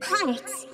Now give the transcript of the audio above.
Products